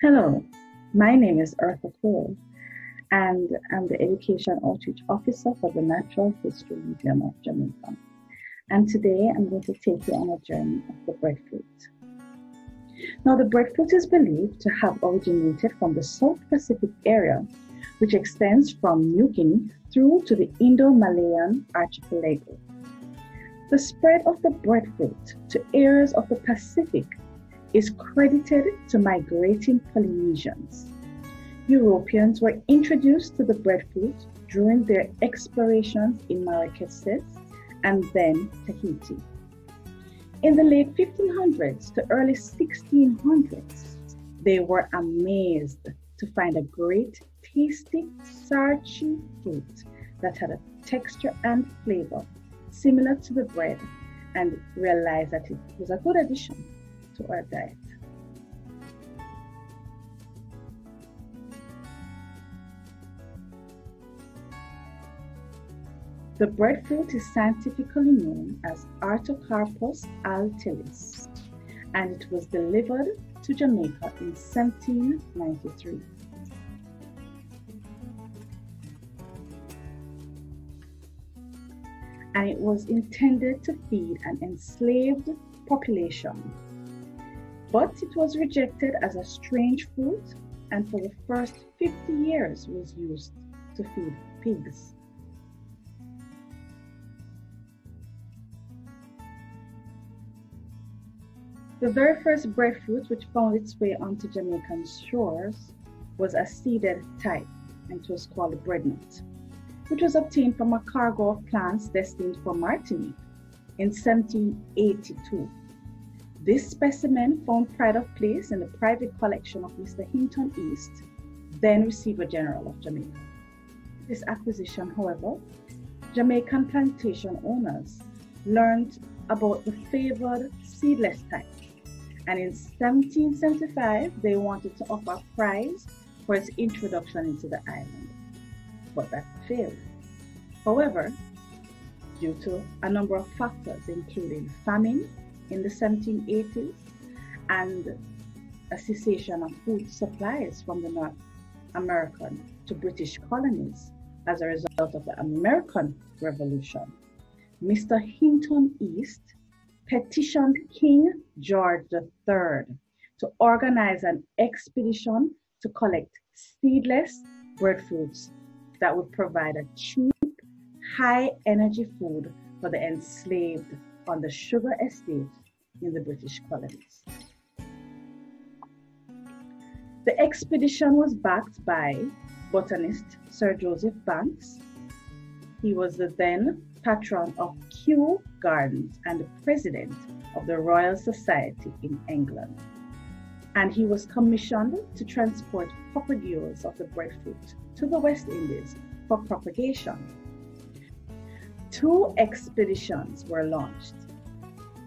Hello, my name is Eartha Cole, and I'm the Education Outreach Officer for the Natural History Museum of Jamaica. And today I'm going to take you on a journey of the breadfruit. Now, the breadfruit is believed to have originated from the South Pacific area, which extends from New Guinea through to the Indo Malayan archipelago. The spread of the breadfruit to areas of the Pacific is credited to migrating Polynesians. Europeans were introduced to the breadfruit during their explorations in Marquesas and then Tahiti. In the late 1500s to early 1600s, they were amazed to find a great, tasty, starchy fruit that had a texture and flavor similar to the bread and realized that it was a good addition to our diet. The breadfruit is scientifically known as Artocarpus altilis, and it was delivered to Jamaica in 1793. And it was intended to feed an enslaved population but it was rejected as a strange fruit and for the first 50 years was used to feed pigs. The very first breadfruit which found its way onto Jamaican shores was a seeded type, and it was called the breadnut, which was obtained from a cargo of plants destined for Martinique in 1782. This specimen found pride of place in the private collection of Mr. Hinton East, then Receiver General of Jamaica. This acquisition, however, Jamaican plantation owners learned about the favored seedless type. And in 1775, they wanted to offer a prize for its introduction into the island. But that failed. However, due to a number of factors, including famine, in the 1780s and a cessation of food supplies from the North American to British colonies as a result of the American Revolution. Mr. Hinton East petitioned King George III to organize an expedition to collect seedless breadfruits that would provide a cheap, high energy food for the enslaved on the sugar estate in the British colonies. The expedition was backed by botanist Sir Joseph Banks. He was the then patron of Kew Gardens and the president of the Royal Society in England. And he was commissioned to transport propagules of the breadfruit to the West Indies for propagation. Two expeditions were launched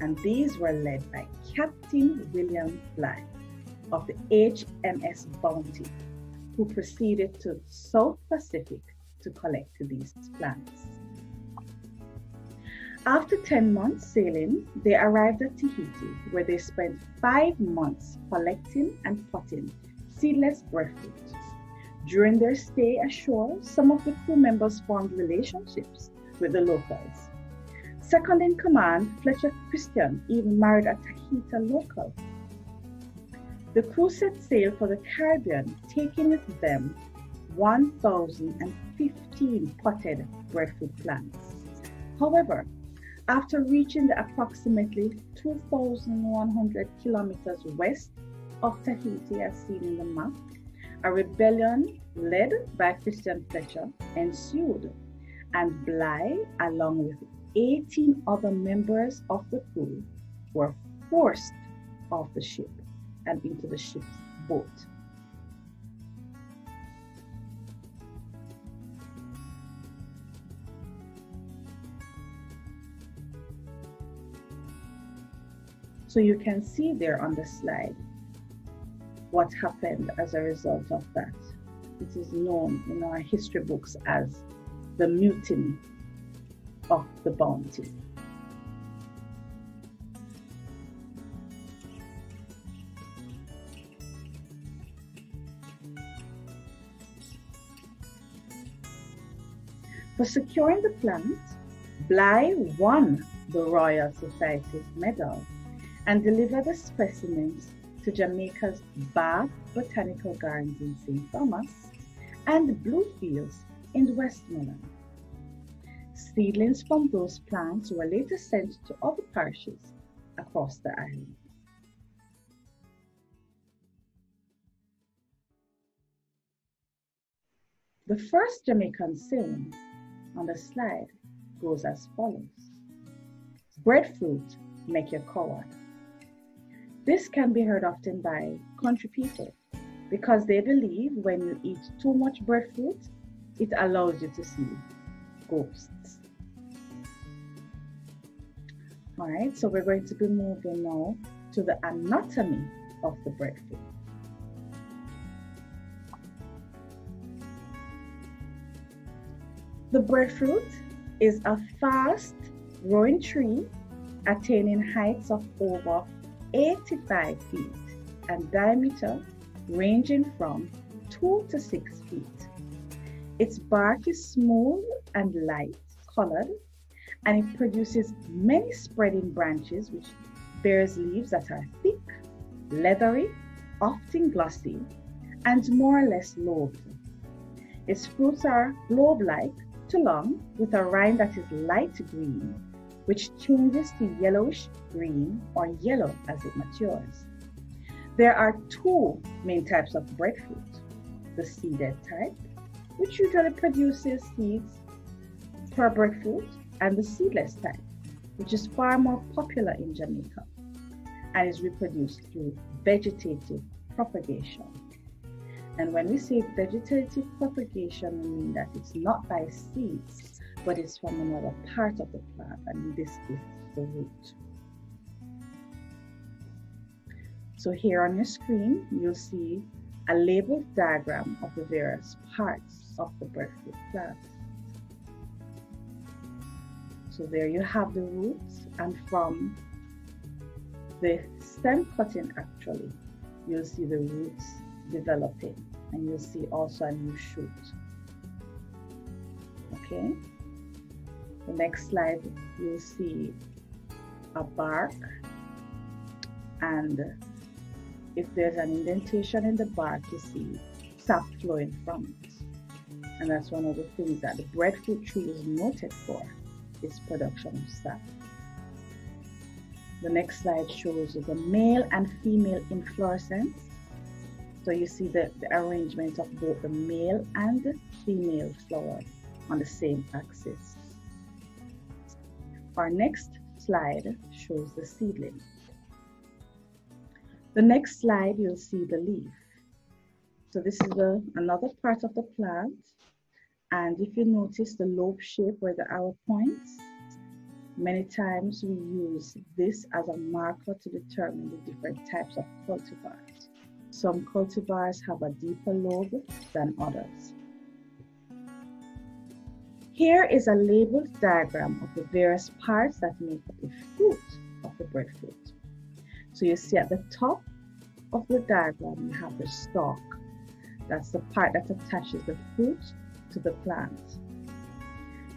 and these were led by Captain William Bligh of the HMS Bounty, who proceeded to South Pacific to collect these plants. After 10 months sailing, they arrived at Tahiti, where they spent five months collecting and potting seedless breadfruit. During their stay ashore, some of the crew members formed relationships with the locals Second in command, Fletcher Christian even married a Tahitian local. The crew set sail for the Caribbean, taking with them 1,015 potted breadfruit plants. However, after reaching the approximately 2,100 kilometers west of Tahiti, as seen in the map, a rebellion led by Christian Fletcher ensued, and Bligh, along with 18 other members of the crew were forced off the ship and into the ship's boat. So you can see there on the slide what happened as a result of that. It is known in our history books as the mutiny of the bounty. For securing the plant, Bligh won the Royal Society's medal and delivered the specimens to Jamaica's Bath Botanical Gardens in St. Thomas and Bluefields in Westmoreland. Seedlings from those plants were later sent to other parishes across the island. The first Jamaican saying on the slide goes as follows Breadfruit make you coward. This can be heard often by country people because they believe when you eat too much breadfruit, it allows you to see ghosts. All right, so we're going to be moving now to the anatomy of the breadfruit. The breadfruit is a fast growing tree attaining heights of over 85 feet and diameter ranging from 2 to 6 feet. Its bark is smooth and light colored and it produces many spreading branches which bears leaves that are thick, leathery, often glossy, and more or less lobed. Its fruits are globe-like to long with a rind that is light green which changes to yellowish green or yellow as it matures. There are two main types of breadfruit the seeded type, which usually produces seeds per breadfruit, and the seedless type, which is far more popular in Jamaica and is reproduced through vegetative propagation. And when we say vegetative propagation, we mean that it's not by seeds, but it's from another part of the plant, and this case, the root. So here on your screen, you'll see a labeled diagram of the various parts of the breakfast plant. So there you have the roots, and from the stem cutting actually, you'll see the roots developing, and you'll see also a new shoot. Okay. The next slide, you'll see a bark and if there's an indentation in the bark, you see sap flowing from. And that's one of the things that the breadfruit tree is noted for, its production of sap. The next slide shows the male and female inflorescence. So you see the, the arrangement of both the male and female flowers on the same axis. Our next slide shows the seedling. The next slide, you'll see the leaf. So this is the, another part of the plant. And if you notice the lobe shape where the arrow points, many times we use this as a marker to determine the different types of cultivars. Some cultivars have a deeper lobe than others. Here is a labeled diagram of the various parts that make up the fruit of the breadfruit. So you see at the top of the diagram, you have the stalk. That's the part that attaches the fruit to the plant.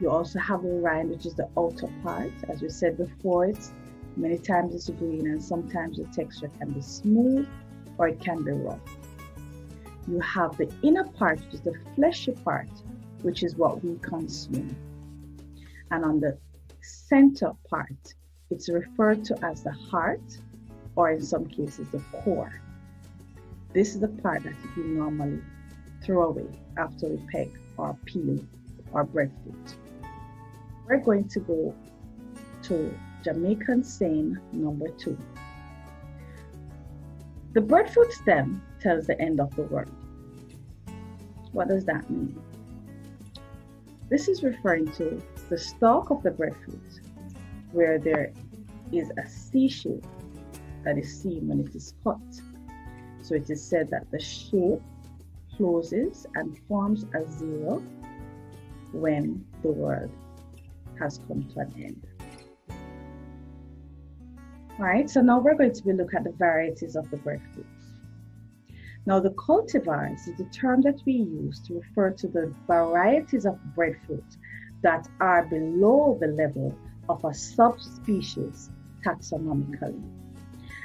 You also have the rind, which is the outer part. As we said before, it's many times it's green and sometimes the texture can be smooth or it can be rough. You have the inner part, which is the fleshy part, which is what we consume. And on the center part, it's referred to as the heart, or in some cases, the core. This is the part that we normally throw away after we peck or peel our breadfruit. We're going to go to Jamaican saying number two. The breadfruit stem tells the end of the world. What does that mean? This is referring to the stalk of the breadfruit, where there is a C shape that is seen when it is cut. So it is said that the shape closes and forms a zero when the word has come to an end. All right, so now we're going to be looking at the varieties of the breadfruit. Now, the cultivars is the term that we use to refer to the varieties of breadfruit that are below the level of a subspecies taxonomically,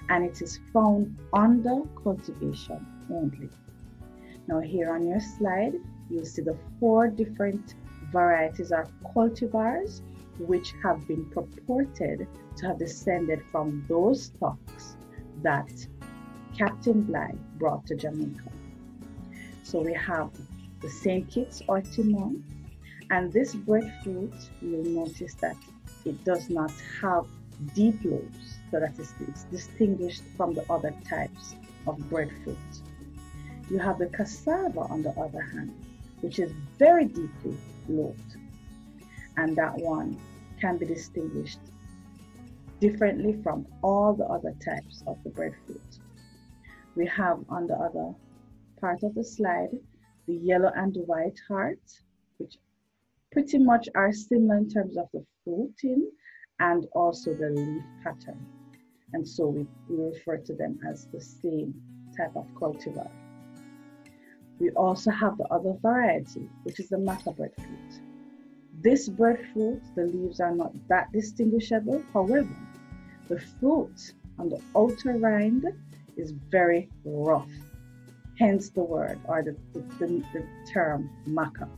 and it is found under cultivation only. Now, here on your slide, you'll see the four different varieties or cultivars which have been purported to have descended from those stocks that Captain Bligh brought to Jamaica. So we have the St. Kitts or Timon, and this breadfruit, you'll notice that it does not have deep lobes, so that is distinguished from the other types of breadfruit. You have the cassava on the other hand, which is very deeply lobed. And that one can be distinguished differently from all the other types of the breadfruit. We have on the other part of the slide the yellow and the white heart, which pretty much are similar in terms of the fruiting and also the leaf pattern. And so we, we refer to them as the same type of cultivar. We also have the other variety, which is the maca breadfruit. This breadfruit, the leaves are not that distinguishable. However, the fruit on the outer rind is very rough, hence the word or the, the, the, the term maca,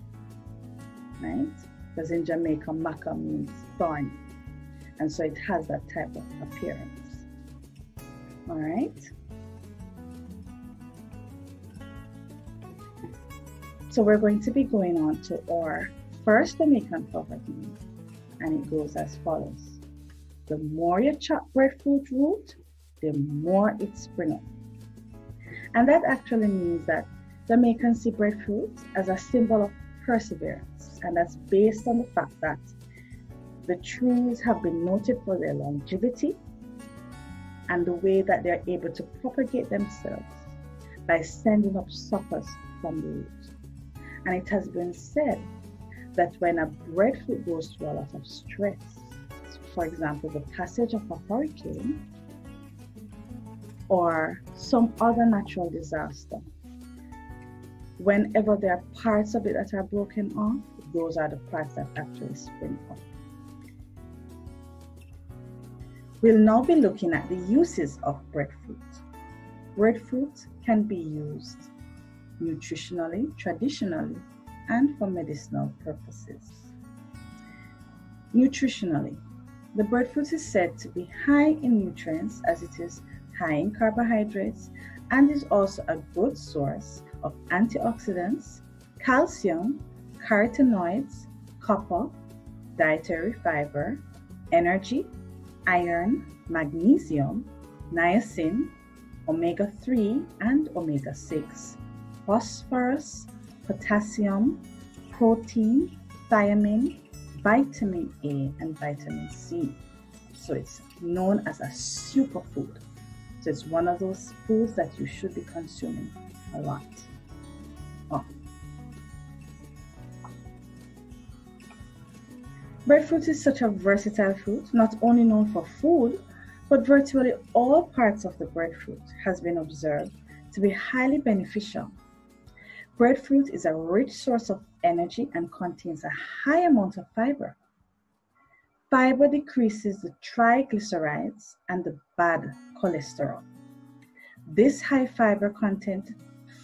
right? Because in Jamaica, maca means thorny, and so it has that type of appearance. All right. So we're going to be going on to our first Jamaican proverb, and it goes as follows. The more you chop breadfruit root, the more it up. And that actually means that Jamaicans see breadfruit as a symbol of perseverance, and that's based on the fact that the trees have been noted for their longevity and the way that they're able to propagate themselves by sending up suckers from the root. And it has been said that when a breadfruit goes through a lot of stress, for example, the passage of a hurricane or some other natural disaster, whenever there are parts of it that are broken off, those are the parts that actually spring up. We'll now be looking at the uses of breadfruit. Breadfruit can be used nutritionally, traditionally, and for medicinal purposes. Nutritionally, the breadfruit is said to be high in nutrients as it is high in carbohydrates and is also a good source of antioxidants, calcium, carotenoids, copper, dietary fiber, energy, iron, magnesium, niacin, omega 3 and omega 6, phosphorus, potassium, protein, thiamine, vitamin A, and vitamin C. So it's known as a superfood. So it's one of those foods that you should be consuming a lot. Oh. Breadfruit is such a versatile fruit, not only known for food, but virtually all parts of the breadfruit has been observed to be highly beneficial Breadfruit is a rich source of energy and contains a high amount of fiber. Fiber decreases the triglycerides and the bad cholesterol. This high fiber content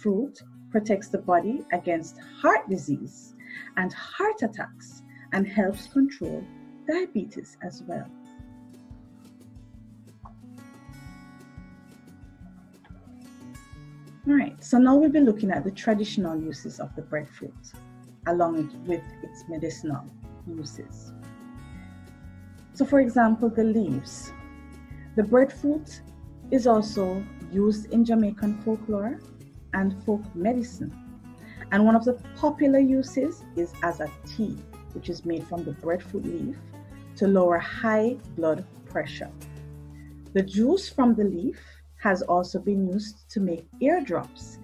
fruit protects the body against heart disease and heart attacks and helps control diabetes as well. All right, so now we'll be looking at the traditional uses of the breadfruit along with its medicinal uses. So for example, the leaves. The breadfruit is also used in Jamaican folklore and folk medicine. And one of the popular uses is as a tea, which is made from the breadfruit leaf to lower high blood pressure. The juice from the leaf has also been used to make eardrops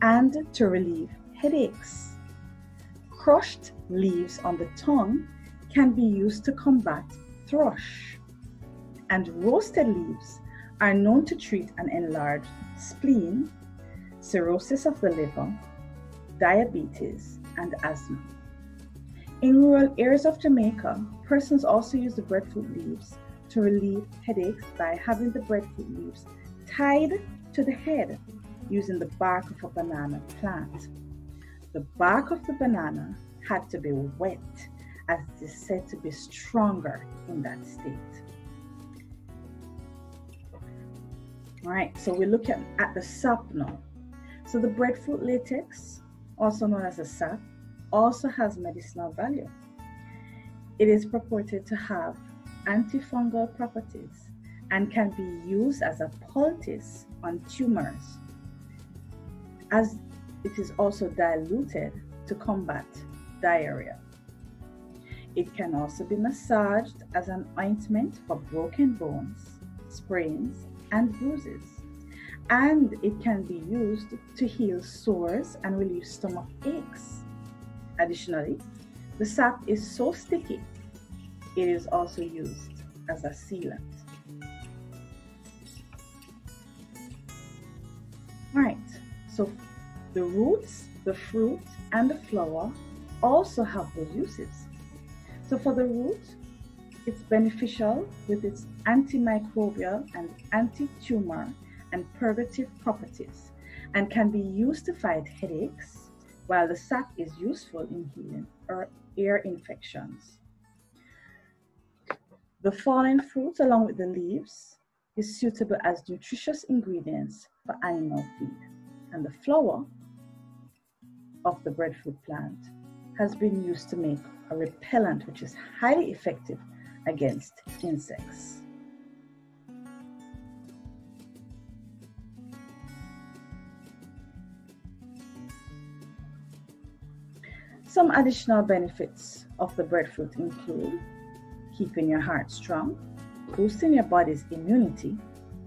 and to relieve headaches. Crushed leaves on the tongue can be used to combat thrush. And roasted leaves are known to treat an enlarged spleen, cirrhosis of the liver, diabetes, and asthma. In rural areas of Jamaica, persons also use the breadfruit leaves to relieve headaches by having the breadfruit leaves tied to the head using the bark of a banana plant. The bark of the banana had to be wet as it is said to be stronger in that state. All right, so we're looking at the sap now. So the breadfruit latex, also known as the sap, also has medicinal value. It is purported to have antifungal properties and can be used as a poultice on tumors, as it is also diluted to combat diarrhea. It can also be massaged as an ointment for broken bones, sprains, and bruises. And it can be used to heal sores and relieve stomach aches. Additionally, the sap is so sticky, it is also used as a sealant. So the roots, the fruit, and the flower also have those uses. So for the root, it's beneficial with its antimicrobial and anti-tumor and purgative properties and can be used to fight headaches, while the sap is useful in healing ear infections. The fallen fruit, along with the leaves, is suitable as nutritious ingredients for animal feed, and the flower of the breadfruit plant has been used to make a repellent which is highly effective against insects. Some additional benefits of the breadfruit include keeping your heart strong, boosting your body's immunity,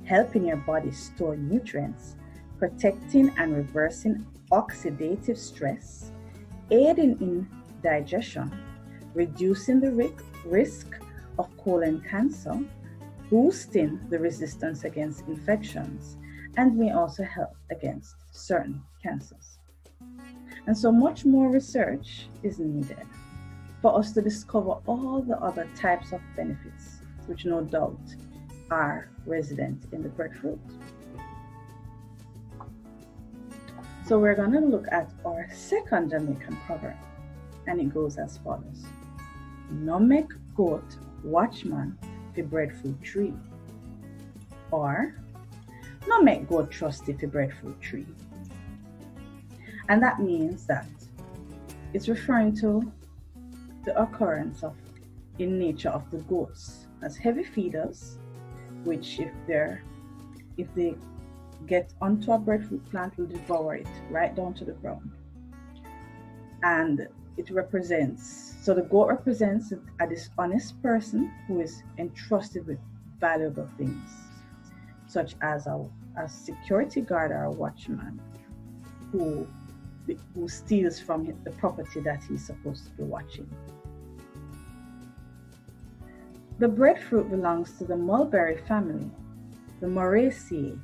helping your body store nutrients, protecting and reversing oxidative stress, aiding in digestion, reducing the risk of colon cancer, boosting the resistance against infections, and may also help against certain cancers. And so much more research is needed for us to discover all the other types of benefits, which no doubt are resident in the breadfruit. So we're going to look at our second Jamaican proverb, and it goes as follows. No make goat watchman fi breadfruit tree. Or no make goat trusty fi breadfruit tree. And that means that it's referring to the occurrence of in nature of the goats as heavy feeders, which if they're if they get onto a breadfruit plant will devour it right down to the ground. And it represents so the goat represents a dishonest person who is entrusted with valuable things, such as a, a security guard or a watchman who who steals from the property that he's supposed to be watching. The breadfruit belongs to the mulberry family, the Moraceae,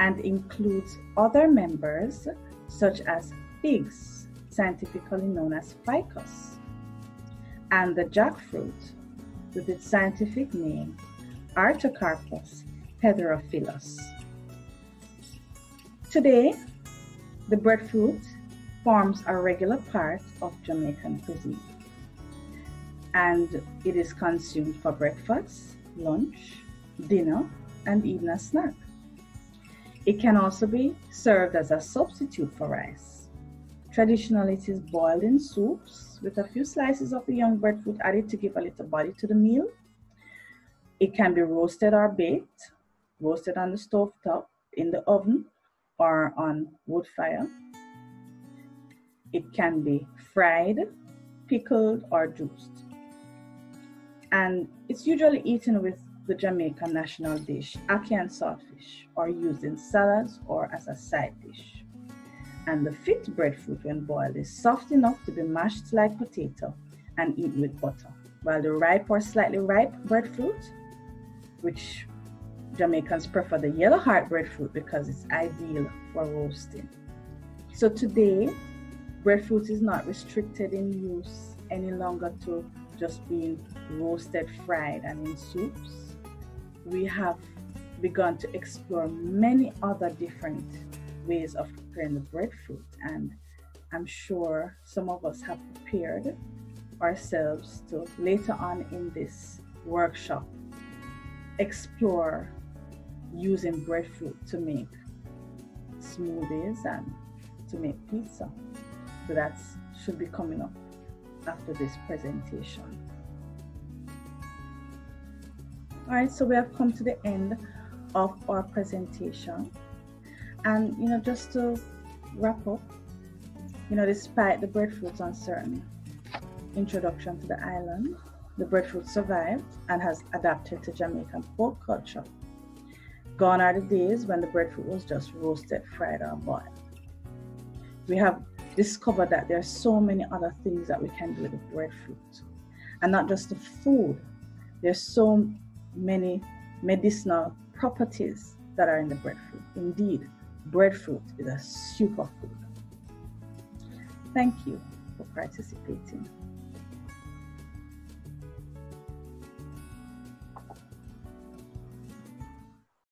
and includes other members such as figs, scientifically known as ficus, and the jackfruit with its scientific name Artocarpus heterophyllus. Today, the breadfruit forms a regular part of Jamaican cuisine and it is consumed for breakfast, lunch, dinner, and even a snack. It can also be served as a substitute for rice. Traditionally, it is boiled in soups with a few slices of the young breadfruit added to give a little body to the meal. It can be roasted or baked, roasted on the stove top, in the oven, or on wood fire. It can be fried, pickled, or juiced and it's usually eaten with the Jamaican national dish, ackee and saltfish, are used in salads or as a side dish. And the fit breadfruit, when boiled, is soft enough to be mashed like potato and eaten with butter, while the ripe or slightly ripe breadfruit, which Jamaicans prefer the yellow heart breadfruit because it's ideal for roasting. So today, breadfruit is not restricted in use any longer to just being roasted, fried, and in soups. We have begun to explore many other different ways of preparing the breadfruit, and I'm sure some of us have prepared ourselves to later on in this workshop explore using breadfruit to make smoothies and to make pizza. So that should be coming up after this presentation. All right, so we have come to the end of our presentation. And, you know, just to wrap up, you know, despite the breadfruit's uncertain introduction to the island, the breadfruit survived and has adapted to Jamaican folk culture. Gone are the days when the breadfruit was just roasted, fried, or boiled. We have discovered that there are so many other things that we can do with the breadfruit. And not just the food, there's so many medicinal properties that are in the breadfruit. Indeed, breadfruit is a superfood. Thank you for participating.